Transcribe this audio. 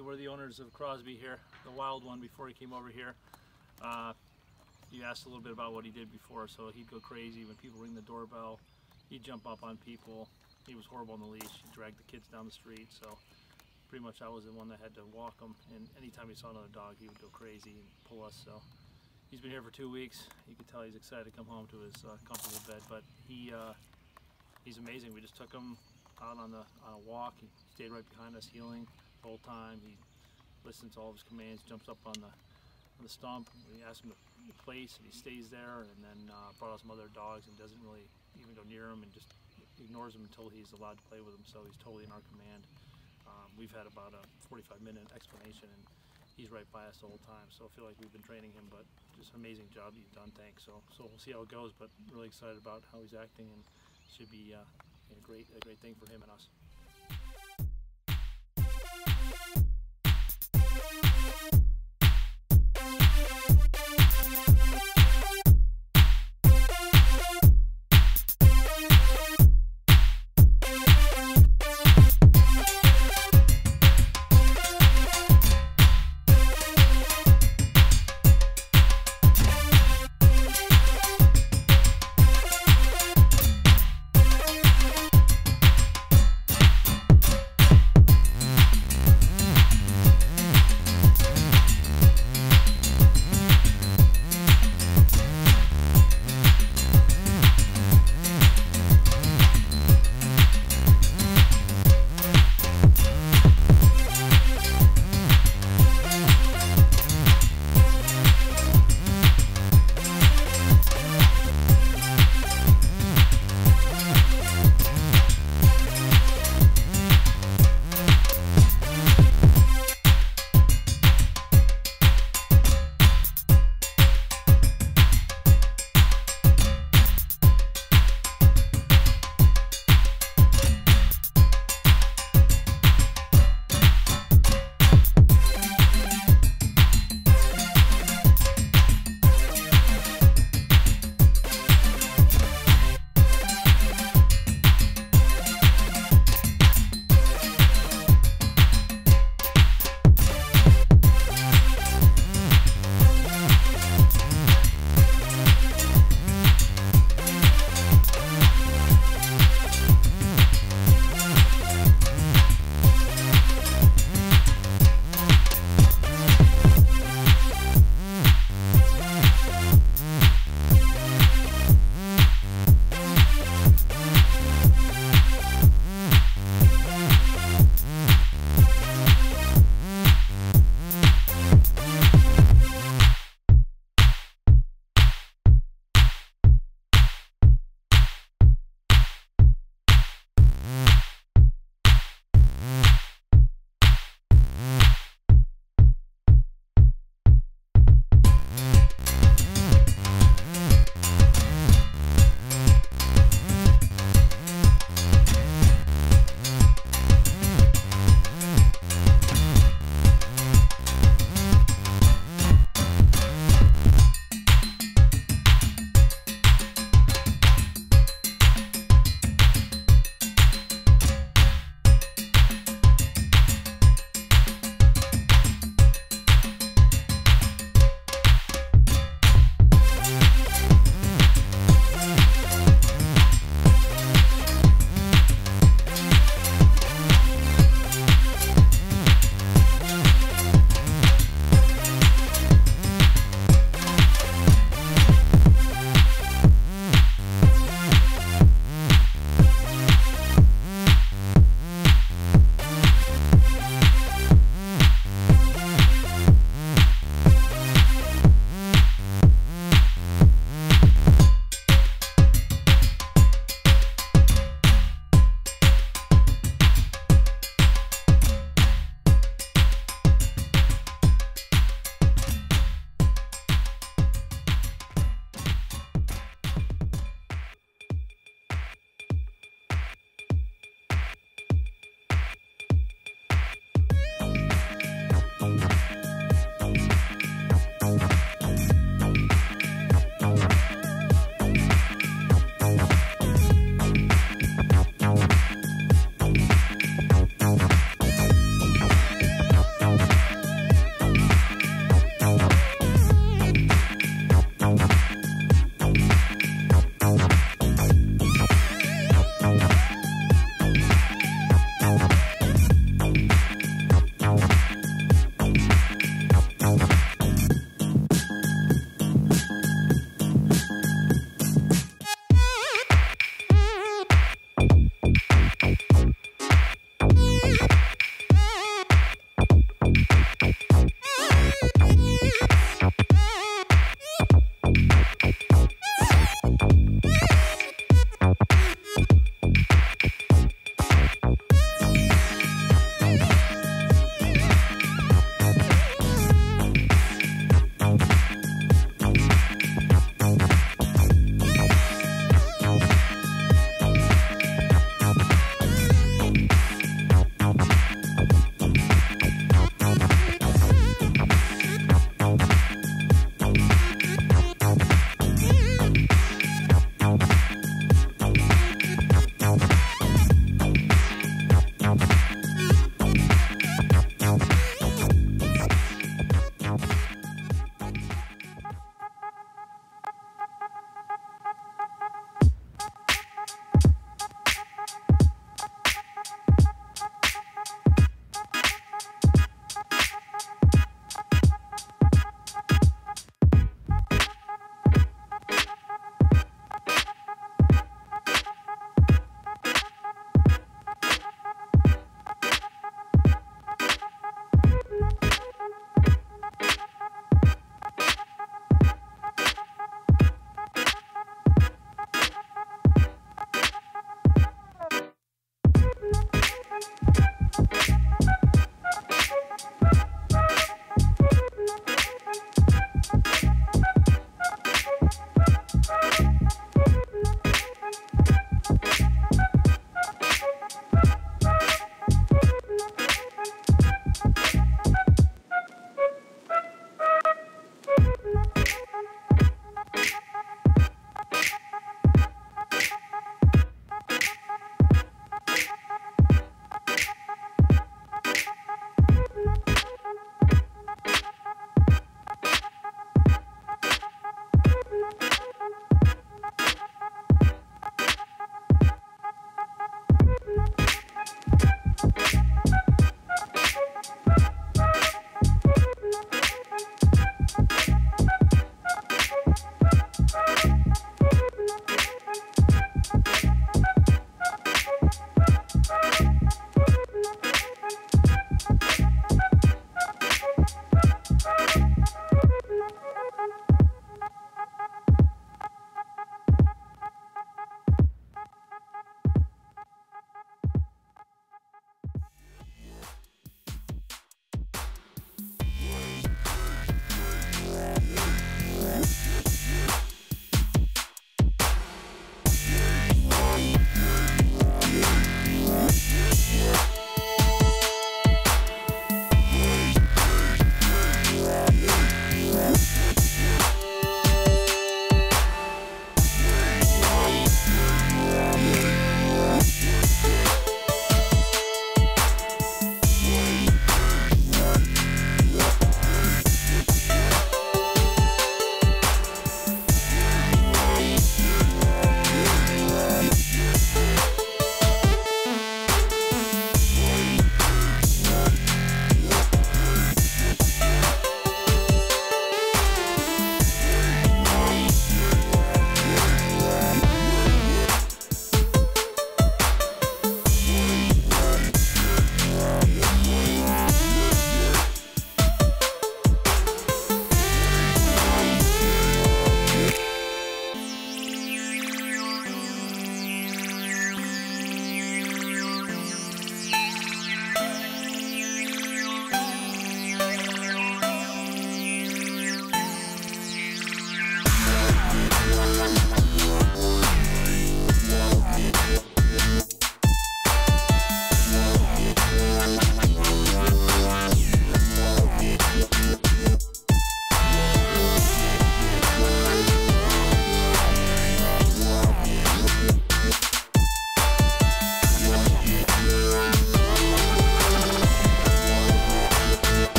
We're the owners of Crosby here, the wild one before he came over here. Uh, you asked a little bit about what he did before, so he'd go crazy when people ring the doorbell. He'd jump up on people. He was horrible on the leash. He dragged the kids down the street. So pretty much I was the one that had to walk him. And anytime he saw another dog, he would go crazy and pull us. So he's been here for two weeks. You can tell he's excited to come home to his uh, comfortable bed. But he uh, he's amazing. We just took him out on the on a walk. He stayed right behind us, heeling whole time. He listens to all of his commands. Jumps up on the on the stump. We ask him to place, and he stays there. And then uh, brought out some other dogs and doesn't really even go near him and just ignores him until he's allowed to play with him. So he's totally in our command. Um, we've had about a 45 minute explanation and he's right by us the whole time. So I feel like we've been training him, but just an amazing job you've done. Thanks. So so we'll see how it goes, but really excited about how he's acting and should be uh, a great a great thing for him and us.